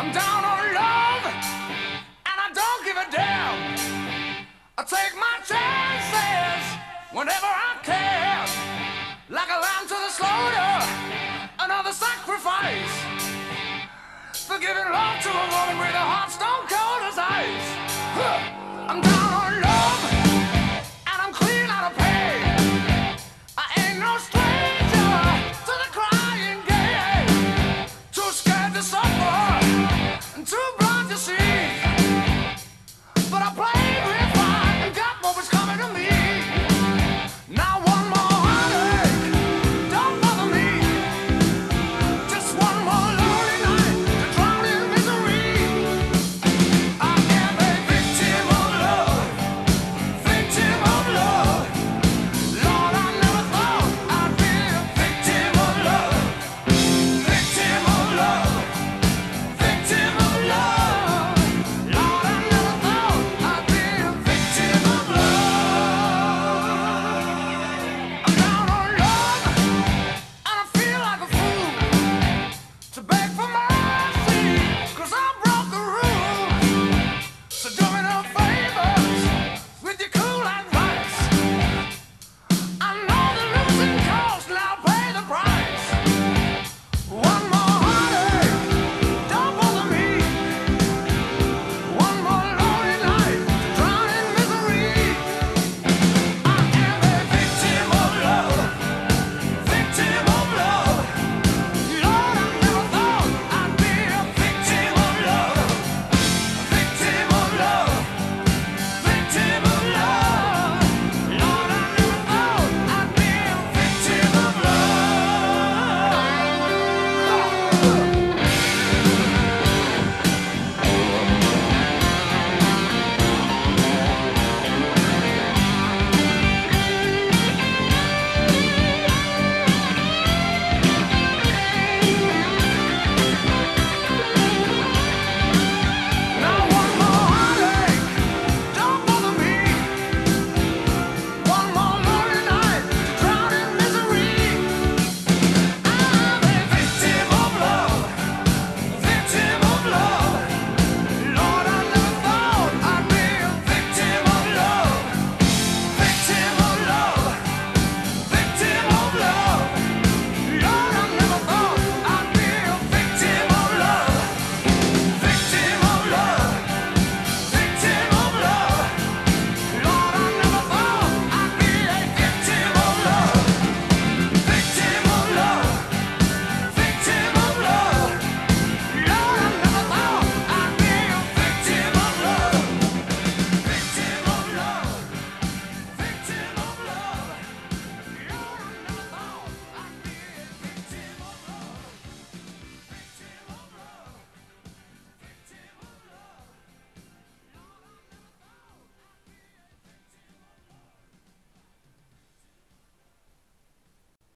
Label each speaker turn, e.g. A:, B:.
A: I'm down on love, and I don't give a damn. I take my chances whenever I can. Like a lamb to the slaughter, another sacrifice. For giving love to a woman with a heart stone cold as ice. I'm down